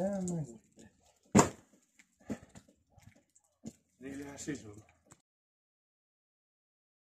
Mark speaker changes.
Speaker 1: Ah, mas. Ele acha jogo.